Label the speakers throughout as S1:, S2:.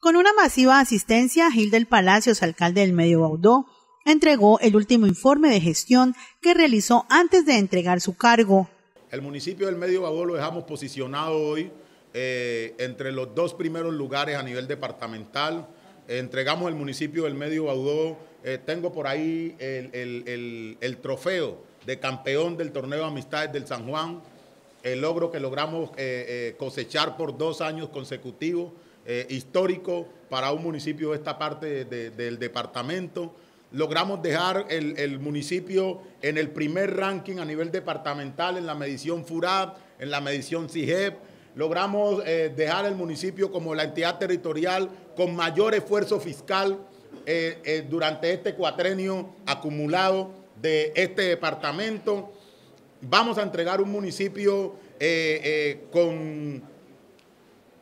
S1: Con una masiva asistencia, Gil del Palacios, alcalde del Medio Baudó, entregó el último informe de gestión que realizó antes de entregar su cargo.
S2: El municipio del Medio Baudó lo dejamos posicionado hoy eh, entre los dos primeros lugares a nivel departamental. entregamos el municipio del Medio Baudó. Eh, tengo por ahí el, trofeo de campeón del torneo de amistades del San Juan, el logro que logramos eh, cosechar por dos años consecutivos, histórico para un municipio de esta parte del departamento logramos dejar el, municipio en el primer ranking a nivel departamental en la medición FURAD, en la medición CIGEP, logramos eh, dejar el municipio como la entidad territorial con mayor esfuerzo fiscal eh, eh, durante este cuatrenio acumulado de este departamento. Vamos a entregar un municipio con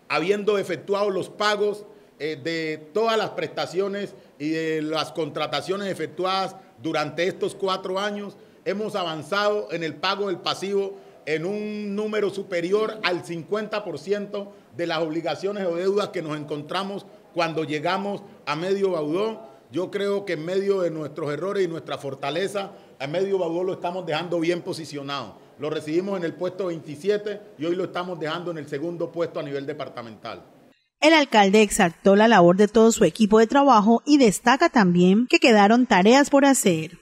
S2: habiendo efectuado los pagos de todas las prestaciones y de las contrataciones efectuadas durante estos cuatro años. Hemos avanzado en el pago del pasivo en un número superior al 50% de las obligaciones o deudas que nos encontramos cuando llegamos a Medio Baudó. Yo creo que en medio de nuestros errores y nuestra fortaleza, a Medio Baudó lo estamos dejando bien posicionado. Lo recibimos en el puesto 27 y hoy lo estamos dejando en el segundo puesto a nivel departamental.
S1: El alcalde exaltó la labor de todo su equipo de trabajo y destaca también que quedaron tareas por hacer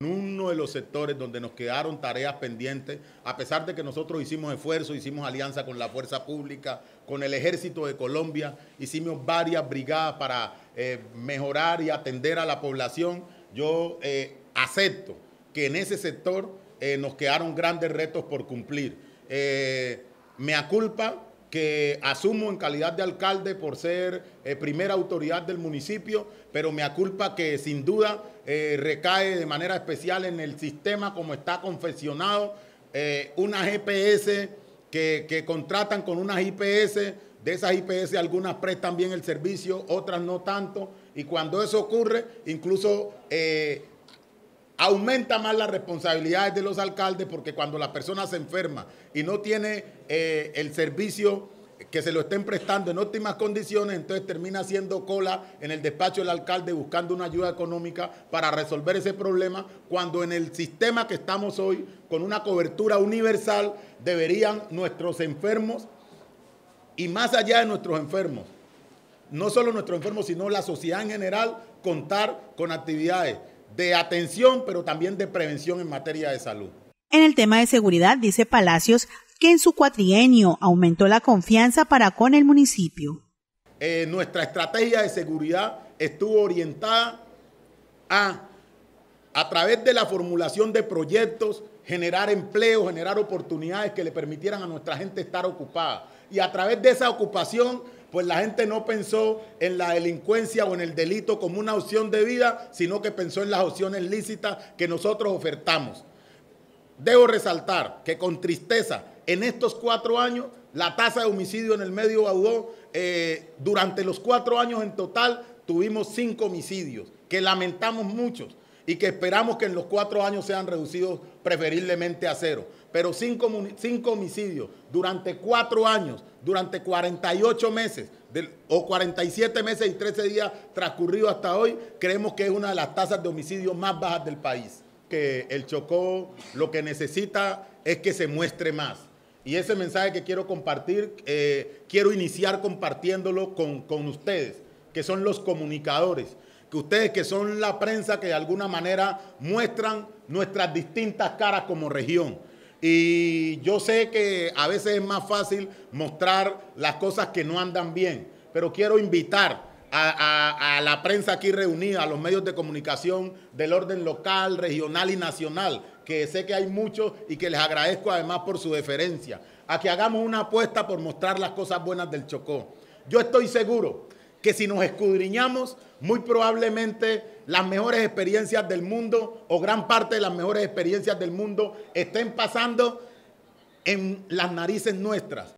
S2: uno de los sectores donde nos quedaron tareas pendientes, a pesar de que nosotros hicimos esfuerzo, hicimos alianza con la Fuerza Pública, con el Ejército de Colombia, hicimos varias brigadas para eh, mejorar y atender a la población, yo eh, acepto que en ese sector eh, nos quedaron grandes retos por cumplir. me aculpa que asumo en calidad de alcalde por ser eh, primera autoridad del municipio, pero me aculpa que sin duda eh, recae de manera especial en el sistema como está confeccionado, eh, unas GPS que, contratan con unas IPS, de esas IPS algunas prestan bien el servicio, otras no tanto, y cuando eso ocurre, incluso aumenta más las responsabilidades de los alcaldes porque cuando la persona se enferma y no tiene eh, el servicio que se lo estén prestando en óptimas condiciones, entonces termina haciendo cola en el despacho del alcalde buscando una ayuda económica para resolver ese problema, cuando en el sistema que estamos hoy, con una cobertura universal, deberían nuestros enfermos y más allá de nuestros enfermos, no solo nuestros enfermos, sino la sociedad en general, contar con actividades de atención, pero también de prevención en materia de salud.
S1: En el tema de seguridad, dice Palacios que en su cuatrienio aumentó la confianza para con el municipio.
S2: Eh, nuestra estrategia de seguridad estuvo orientada a, a través de la formulación de proyectos, generar empleo, generar oportunidades que le permitieran a nuestra gente estar ocupada. Y a través de esa ocupación pues la gente no pensó en la delincuencia o en el delito como una opción de vida, sino que pensó en las opciones lícitas que nosotros ofertamos. Debo resaltar que con tristeza, en estos cuatro años, la tasa de homicidio en el medio Baudó, eh, durante los cuatro años en total, tuvimos cinco homicidios, que lamentamos muchos y que esperamos que en los cuatro años sean reducidos preferiblemente a cero. Pero cinco, cinco homicidios durante cuatro años, durante 48 meses o 47 meses y 13 días transcurridos hasta hoy, creemos que es una de las tasas de homicidio más bajas del país. Que el Chocó lo que necesita es que se muestre más. Y ese mensaje que quiero compartir, eh, quiero iniciar compartiéndolo con, con ustedes, que son los comunicadores que ustedes que son la prensa que de alguna manera muestran nuestras distintas caras como región. Y yo sé que a veces es más fácil mostrar las cosas que no andan bien, pero quiero invitar a, la prensa aquí reunida, a los medios de comunicación del orden local, regional y nacional, que sé que hay muchos y que les agradezco además por su deferencia, a que hagamos una apuesta por mostrar las cosas buenas del Chocó. Yo estoy seguro que si nos escudriñamos, muy probablemente las mejores experiencias del mundo o gran parte de las mejores experiencias del mundo estén pasando en las narices nuestras.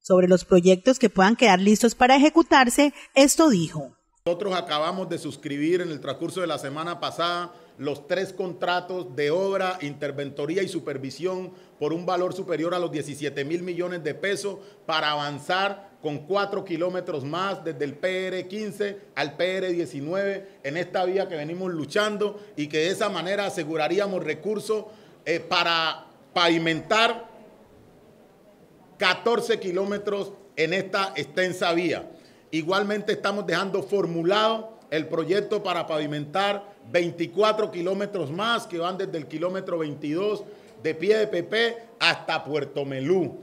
S1: Sobre los proyectos que puedan quedar listos para ejecutarse, esto dijo.
S2: Nosotros acabamos de suscribir en el transcurso de la semana pasada los tres contratos de obra, interventoría y supervisión por un valor superior a los 17 mil millones de pesos para avanzar con cuatro kilómetros más desde el PR15 al PR19 en esta vía que venimos luchando y que de esa manera aseguraríamos recursos eh, para pavimentar 14 kilómetros en esta extensa vía. Igualmente estamos dejando formulado el proyecto para pavimentar 24 kilómetros más que van desde el kilómetro 22 de Pie de Pepe hasta Puerto Melú.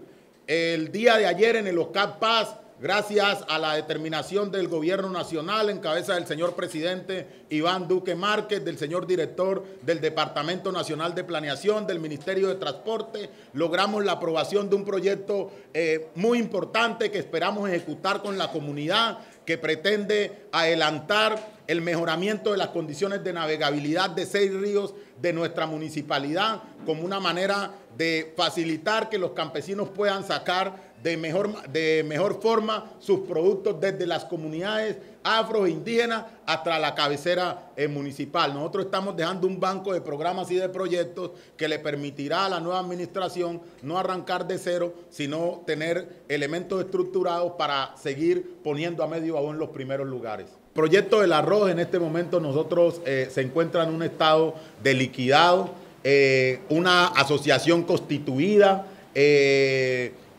S2: El día de ayer en el OCAP Paz gracias a la determinación del gobierno nacional en cabeza del señor presidente Iván Duque Márquez, del señor director del Departamento Nacional de Planeación, del Ministerio de Transporte, logramos la aprobación de un proyecto eh, muy importante que esperamos ejecutar con la comunidad, que pretende adelantar el mejoramiento de las condiciones de navegabilidad de seis ríos de nuestra municipalidad como una manera de facilitar que los campesinos puedan sacar de mejor, de mejor forma sus productos desde las comunidades afro e indígenas hasta la cabecera eh, municipal. Nosotros estamos dejando un banco de programas y de proyectos que le permitirá a la nueva administración no arrancar de cero, sino tener elementos estructurados para seguir poniendo a medio aún los primeros lugares. Proyecto del arroz en este momento nosotros eh, se encuentra en un estado de liquidado, eh, una asociación constituida,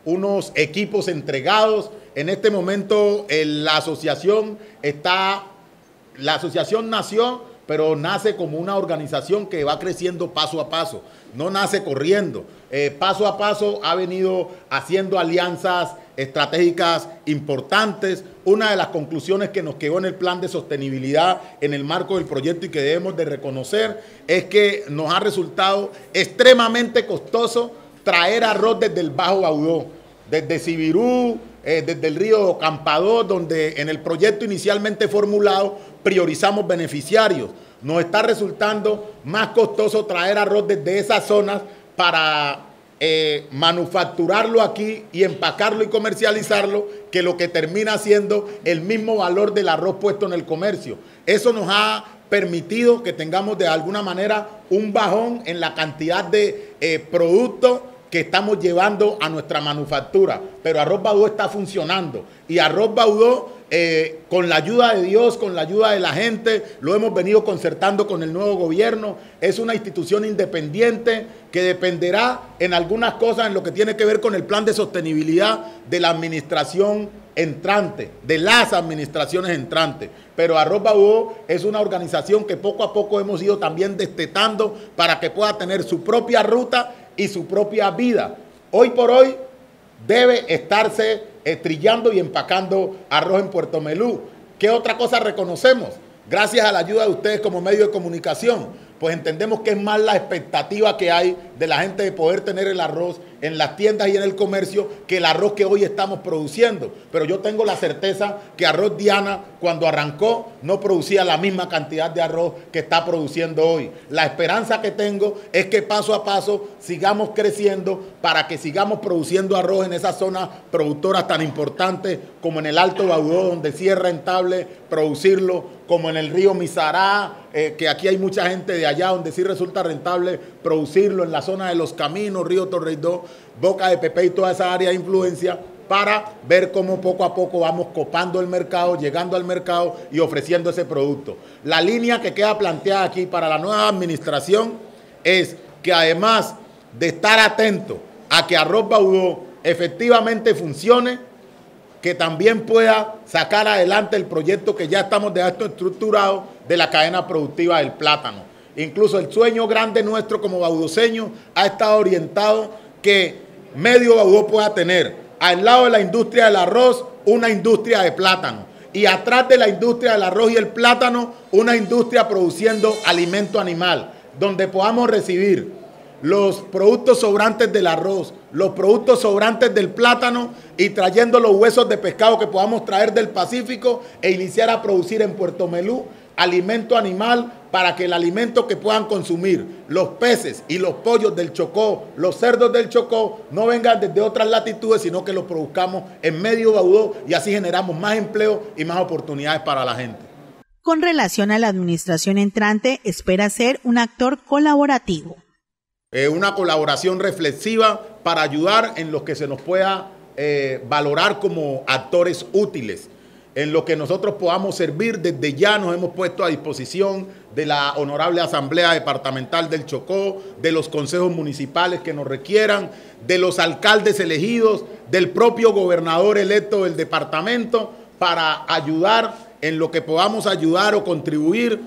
S2: unos equipos entregados. En este momento la asociación está, la asociación nació, pero nace como una organización que va creciendo paso a paso, no nace corriendo. Eh, paso a paso ha venido haciendo alianzas estratégicas importantes. Una de las conclusiones que nos quedó en el plan de sostenibilidad en el marco del proyecto y que debemos de reconocer es que nos ha resultado extremadamente costoso traer arroz desde el Bajo Baudó, desde Sibirú, eh, desde el río Campador, donde en el proyecto inicialmente formulado priorizamos beneficiarios. Nos está resultando más costoso traer arroz desde esas zonas para eh, manufacturarlo aquí y empacarlo y comercializarlo que lo que termina siendo el mismo valor del arroz puesto en el comercio. Eso nos ha permitido que tengamos de alguna manera un bajón en la cantidad de eh, productos que estamos llevando a nuestra manufactura. Pero Arroz Baudó está funcionando. Y Arroz Baudó, eh, con la ayuda de Dios, con la ayuda de la gente, lo hemos venido concertando con el nuevo gobierno. Es una institución independiente que dependerá en algunas cosas en lo que tiene que ver con el plan de sostenibilidad de la administración entrante, de las administraciones entrantes. Pero Arroz Baudó es una organización que poco a poco hemos ido también destetando para que pueda tener su propia ruta y su propia vida. Hoy por hoy debe estarse estrillando y empacando arroz en Puerto Melú. ¿Qué otra cosa reconocemos? Gracias a la ayuda de ustedes como medio de comunicación, pues entendemos que es más la expectativa que hay de la gente de poder tener el arroz en las tiendas y en el comercio que el arroz que hoy estamos produciendo. Pero yo tengo la certeza que Arroz Diana, cuando arrancó, no producía la misma cantidad de arroz que está produciendo hoy. La esperanza que tengo es que paso a paso sigamos creciendo para que sigamos produciendo arroz en esas zonas productoras tan importantes como en el Alto Baudó, donde sí es rentable producirlo, como en el río Mizará, eh, que aquí hay mucha gente de allá donde sí resulta rentable producirlo, en la zona de los caminos, Río Torreidó, Boca de Pepe y toda esa área de influencia para ver cómo poco a poco vamos copando el mercado, llegando al mercado y ofreciendo ese producto. La línea que queda planteada aquí para la nueva administración es que además de estar atento a que Arroz Baudó efectivamente funcione, que también pueda sacar adelante el proyecto que ya estamos dejando estructurado de la cadena productiva del plátano. Incluso el sueño grande nuestro como baudoseño ha estado orientado que medio Baudó pueda tener al lado de la industria del arroz una industria de plátano y atrás de la industria del arroz y el plátano una industria produciendo alimento animal, donde podamos recibir los productos sobrantes del arroz, los productos sobrantes del plátano y trayendo los huesos de pescado que podamos traer del Pacífico e iniciar a producir en Puerto Melú alimento animal para que el alimento que puedan consumir los peces y los pollos del Chocó, los cerdos del Chocó, no vengan desde otras latitudes, sino que los produzcamos en medio Baudó y así generamos más empleo y más oportunidades para la gente.
S1: Con relación a la administración entrante, espera ser un actor colaborativo.
S2: Eh, una colaboración reflexiva para ayudar en lo que se nos pueda eh, valorar como actores útiles en lo que nosotros podamos servir. Desde ya nos hemos puesto a disposición de la Honorable Asamblea Departamental del Chocó, de los consejos municipales que nos requieran, de los alcaldes elegidos, del propio gobernador electo del departamento, para ayudar en lo que podamos ayudar o contribuir,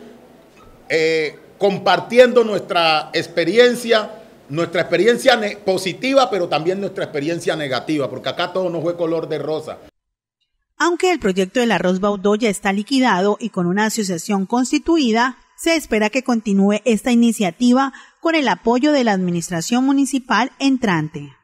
S2: eh, compartiendo nuestra experiencia, nuestra experiencia positiva, pero también nuestra experiencia negativa, porque acá todo no fue color de rosa.
S1: Aunque el proyecto del arroz Baudó ya está liquidado y con una asociación constituida, se espera que continúe esta iniciativa con el apoyo de la administración municipal entrante.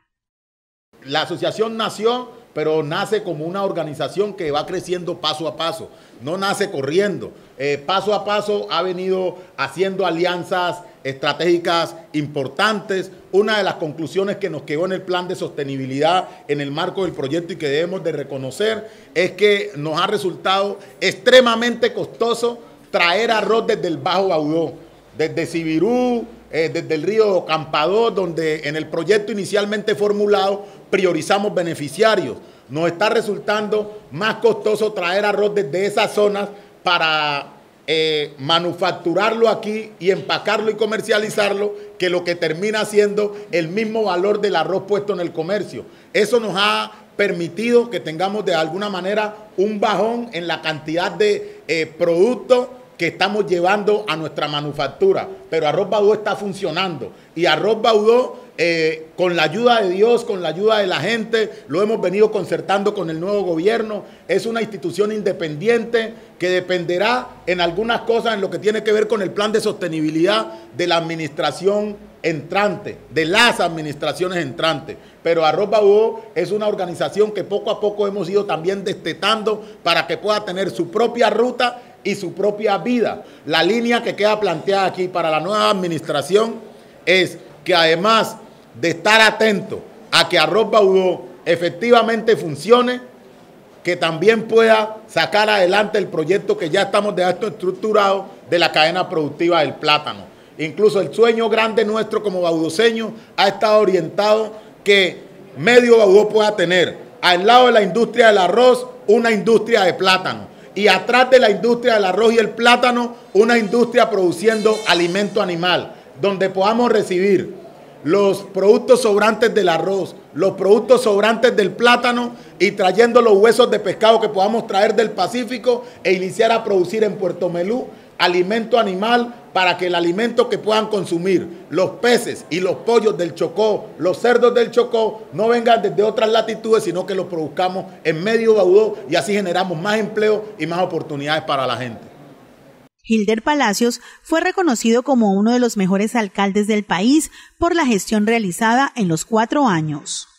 S2: La asociación nació, pero nace como una organización que va creciendo paso a paso, no nace corriendo. Eh, paso a paso ha venido haciendo alianzas estratégicas importantes. Una de las conclusiones que nos quedó en el plan de sostenibilidad en el marco del proyecto y que debemos de reconocer es que nos ha resultado extremadamente costoso traer arroz desde el Bajo Baudó, desde Sibirú, eh, desde el río Campador, donde en el proyecto inicialmente formulado priorizamos beneficiarios. Nos está resultando más costoso traer arroz desde esas zonas para eh, manufacturarlo aquí y empacarlo y comercializarlo que lo que termina siendo el mismo valor del arroz puesto en el comercio. Eso nos ha permitido que tengamos de alguna manera un bajón en la cantidad de eh, productos que estamos llevando a nuestra manufactura. Pero Arroz Baudó está funcionando. Y Arroz Baudó, eh, con la ayuda de Dios, con la ayuda de la gente, lo hemos venido concertando con el nuevo gobierno. Es una institución independiente que dependerá en algunas cosas en lo que tiene que ver con el plan de sostenibilidad de la administración entrante, de las administraciones entrantes. Pero Arroz Baudó es una organización que poco a poco hemos ido también destetando para que pueda tener su propia ruta y su propia vida. La línea que queda planteada aquí para la nueva administración es que además de estar atento a que Arroz Baudó efectivamente funcione, que también pueda sacar adelante el proyecto que ya estamos dejando estructurado de la cadena productiva del plátano. Incluso el sueño grande nuestro como baudoseños ha estado orientado que medio Baudó pueda tener al lado de la industria del arroz una industria de plátano y atrás de la industria del arroz y el plátano, una industria produciendo alimento animal, donde podamos recibir los productos sobrantes del arroz, los productos sobrantes del plátano y trayendo los huesos de pescado que podamos traer del Pacífico e iniciar a producir en Puerto Melú alimento animal para que el alimento que puedan consumir los peces y los pollos del Chocó, los cerdos del Chocó, no vengan desde otras latitudes, sino que los produzcamos en medio Baudó y así generamos más empleo y más oportunidades para la gente.
S1: Hilder Palacios fue reconocido como uno de los mejores alcaldes del país por la gestión realizada en los cuatro años.